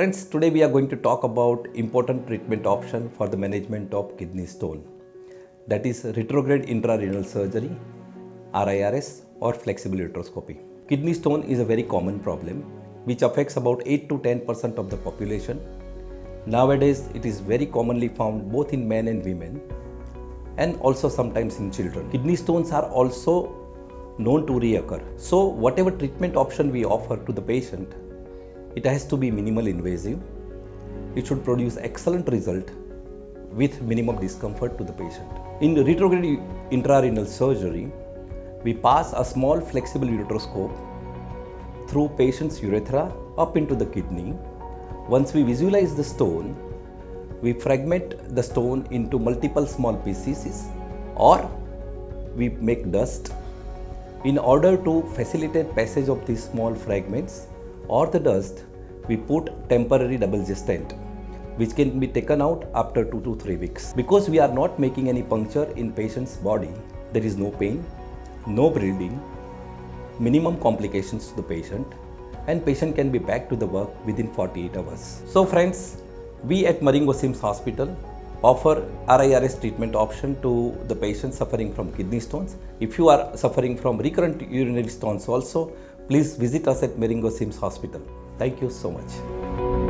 Friends, today we are going to talk about important treatment option for the management of kidney stone. That is retrograde intrarenal surgery, RIRS or flexible ureteroscopy. Kidney stone is a very common problem which affects about 8 to 10% of the population. Nowadays, it is very commonly found both in men and women and also sometimes in children. Kidney stones are also known to reoccur. So, whatever treatment option we offer to the patient, it has to be minimal invasive. It should produce excellent result with minimum discomfort to the patient. In retrograde intrarenal surgery, we pass a small flexible ureteroscope through patient's urethra up into the kidney. Once we visualize the stone, we fragment the stone into multiple small pieces or we make dust in order to facilitate passage of these small fragments or the dust we put temporary double stent which can be taken out after 2 to 3 weeks because we are not making any puncture in patient's body there is no pain no bleeding minimum complications to the patient and patient can be back to the work within 48 hours so friends we at Marengo CIMS Hospital offer RIRS treatment option to the patients suffering from kidney stones. If you are suffering from recurrent urinary stones also, please visit us at Marengo CIMS Hospital. Thank you so much.